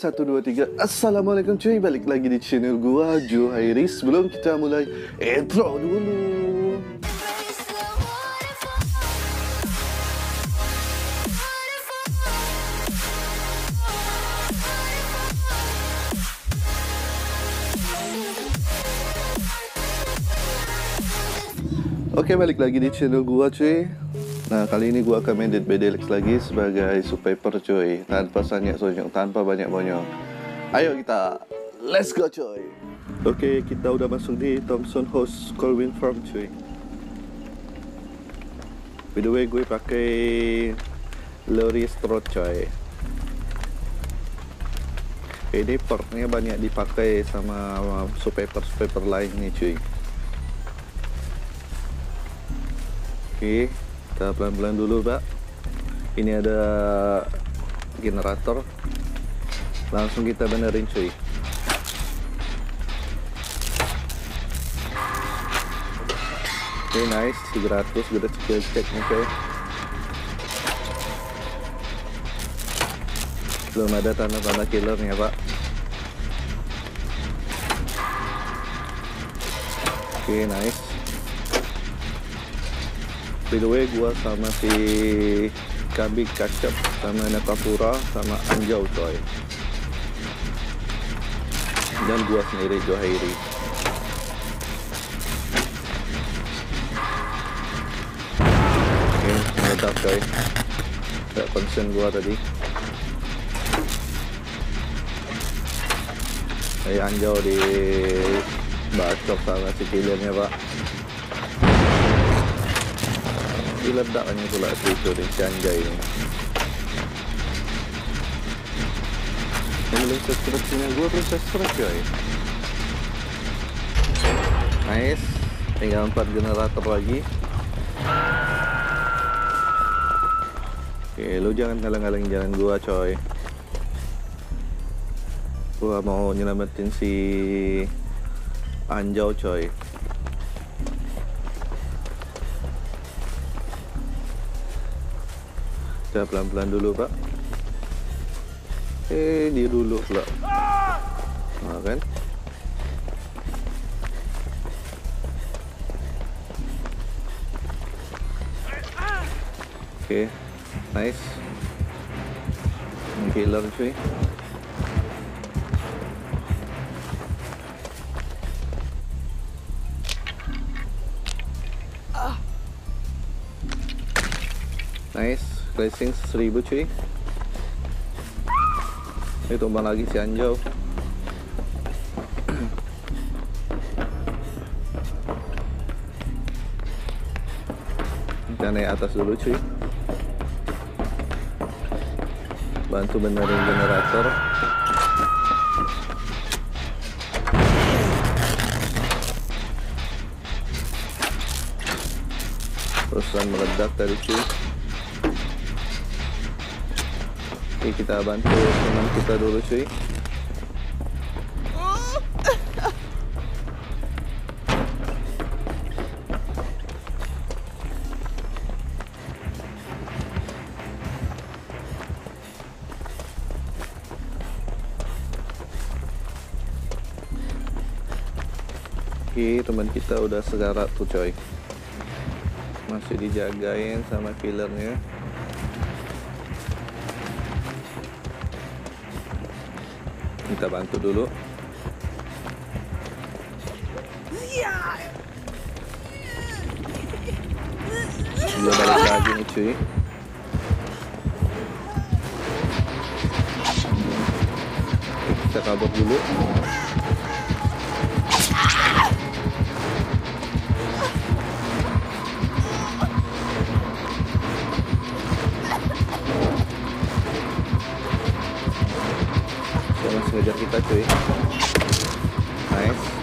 1, 2, 3 Assalamualaikum cuy Balik lagi di channel gua Juhairi Sebelum kita mulai Intro dulu. Oke balik lagi di channel gua cuy Nah kali ini gua akan main Dead by lagi sebagai subpaper cuy. Tanpa banyak sonyong, tanpa banyak bonyong Ayo kita Let's go cuy. Oke kita udah masuk di Thompson House Colwyn Farm cuy. By the way gue pakai Lori Strode coy Ini portnya banyak dipakai sama subpaper-subpaper lain nih cuy. Oke, kita pelan-pelan dulu, Pak. Ini ada generator. Langsung kita benerin, cuy. Oke, nice. 300 udah skill check nih, cuy. Belum ada tanda-tanda killernya, Pak. Oke, nice by the way gua sama si Kabi Kacap sama Nakapura sama Anjau coy. Dan gua sendiri Johairi. Oke meledak coy. Gak concern gua tadi. Saya Anjau di bacok sama si killernya pak diledaknya pula itu di Cianjai ini. Belum subscribe channel gue terus subscribe coy. Nice. Tinggal 4 generator lagi. Oke lu jangan ngalang-ngalang jalan gua coy. Gua mau nyelamatin si Anjau coy kita pelan-pelan dulu pak. Eh dia dulu pula nah, kan? Oke okay. nice killer cuy racing 1000 cuy. Ini tumbang lagi si Anjau. Kita naik atas dulu cuy. Bantu benerin generator. Terusan meledak tadi cuy Oke kita bantu teman kita dulu cuy. Oke teman kita udah segarat tuh coy. Masih dijagain sama killernya kita bantu dulu. Dia balik lagi nih cuy. Kita kabur dulu ngejar kita cuy. Nice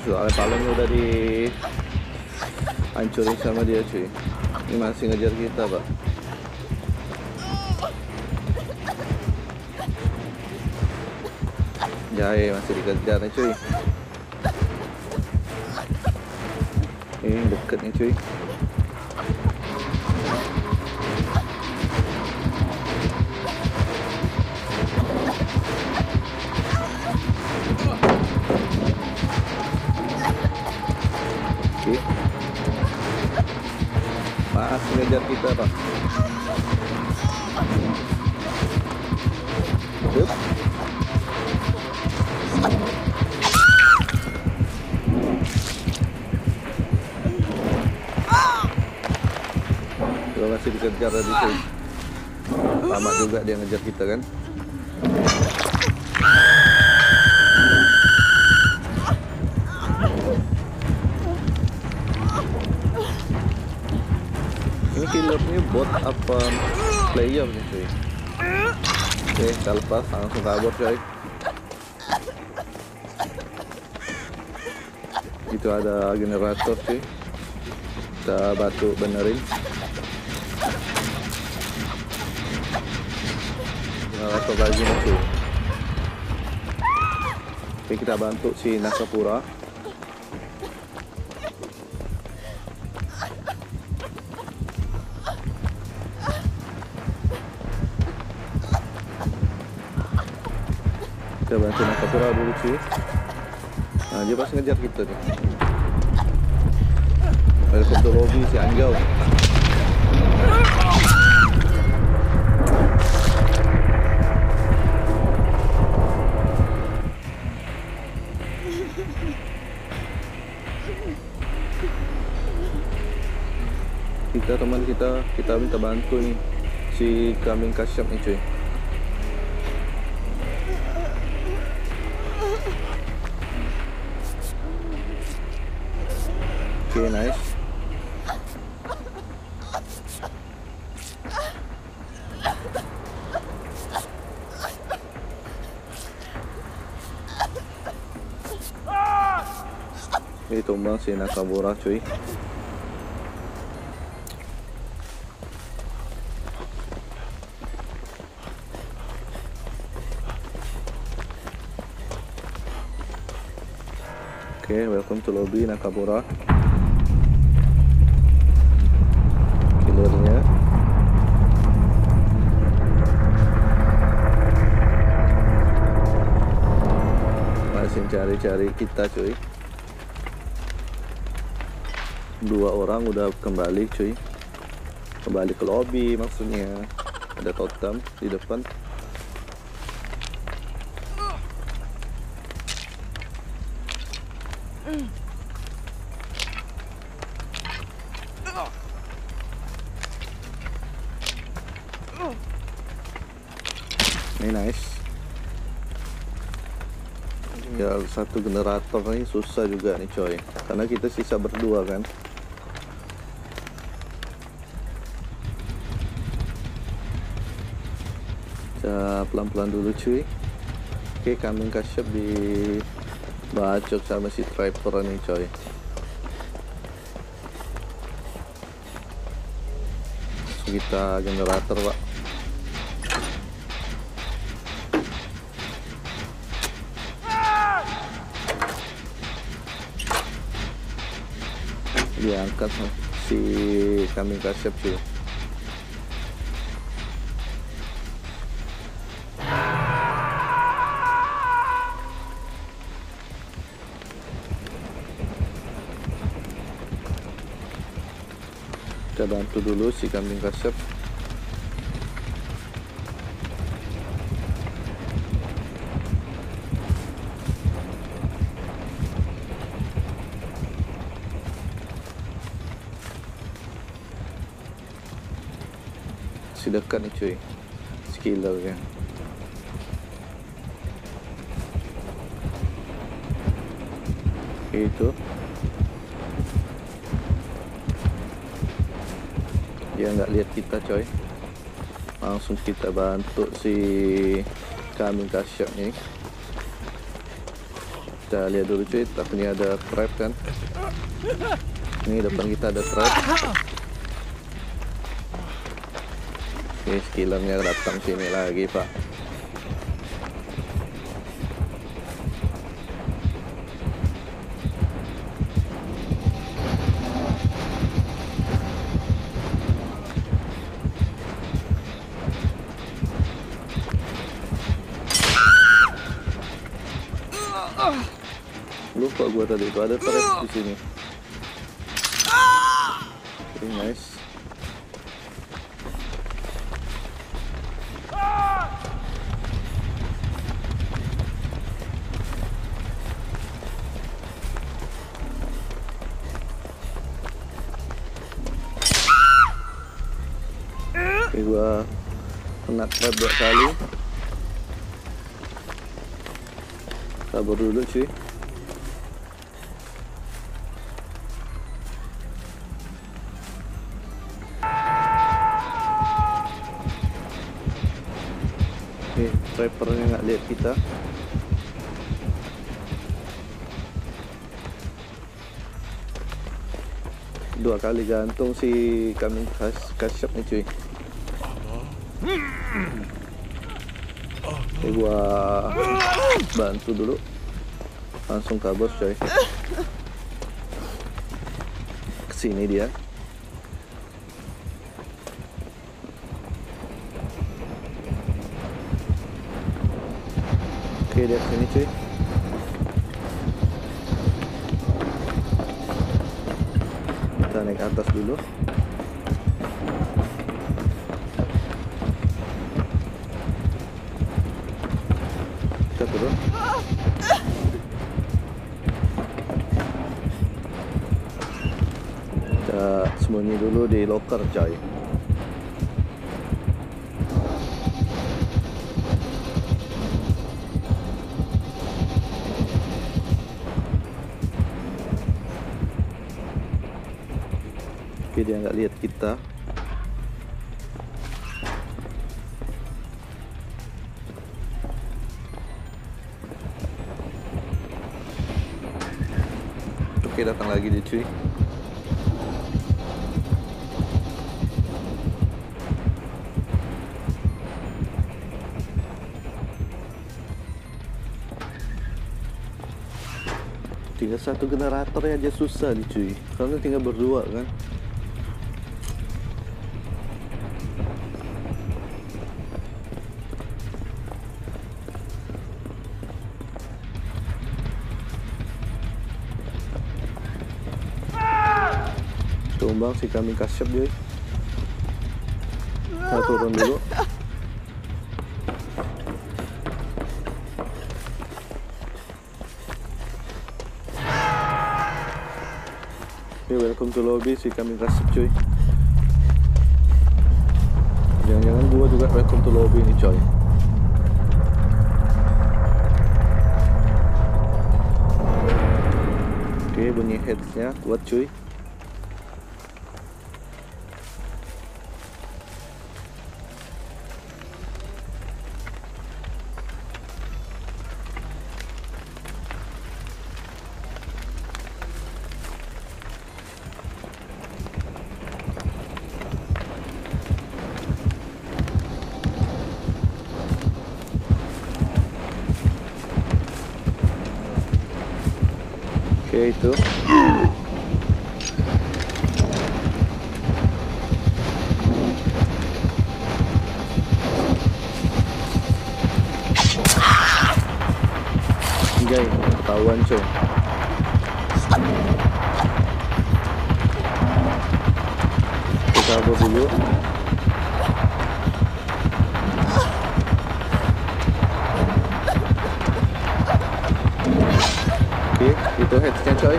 soalnya palangnya udah di hancurin sama dia cuy. Ini masih ngejar kita pak. Jahe masih dikejar nih cuy. Ini deket nih cuy ngejar kita pak. Yup. Kalau masih dikejar tadi Lama juga dia ngejar kita kan bot apa player nih cuy? Oke kita lepas langsung kabur coy Itu ada generator cuy. Kita bantu benerin. Generator lagi nih cuy. Oke kita bantu si Nakapura Kita bantu Nakapura dulu cuy Nah dia pasti ngejar kita nih to lobby si Anjau. Kita teman kita kita minta bantu nih si kambing kasyap nih cuy Oke, nice. Ini tumbang si Nakamura cuy. Oke, welcome to lobby Nakamura. Cari-cari kita cuy. Dua orang udah kembali cuy. Kembali ke lobby maksudnya. Ada totem di depan. Nice tinggal satu generator ini susah juga nih coy. Karena kita sisa berdua kan? Kita pelan-pelan dulu cuy. Oke kambing kasyap di bacok sama si trapper nih coy. Kita generator pak si kambing kasyap cuy kita bantu dulu si kambing kasyap si dekat nih cuy. Skiller ya itu dia nggak lihat kita coy langsung kita bantu si kambing kasyap ini kita lihat dulu cuy. Takutnya ada trap kan? Ini depan kita ada trap ini datang sini lagi pak. Lupa gua tadi itu ada trap di sini. Okay, nice Oke, gua kena trap dua kali. Sabar dulu cuy. Oke, trappernya nggak lihat kita. Dua kali gantung si kambing kas kasyap cuy. Ini gua bantu dulu. Langsung kabur coy. Ke sini dia. Oke dia sini cuy. Kita naik atas dulu. Sembunyi dulu di locker coy. Oke dia nggak lihat kita. Oke datang lagi dia cuy. Tinggal satu generator aja susah nih cuy. Karena tinggal berdua kan. Tumbang si kambing kasyap dia. Kita turun dulu. Oke, welcome to lobby si kambing kasyap cuy. Jangan-jangan gua juga welcome to lobby nih coy. Oke, bunyi headsnya kuat cuy. Oke itu. Anjay, ketahuan coy. Kita kabur dulu. Itu headsnya coy.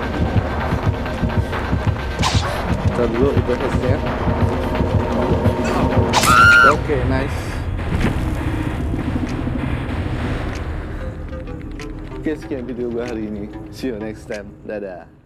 Kita dulu itu headsnya. Oke, nice. Oke, sekian video gue hari ini. See you next time. Dadah.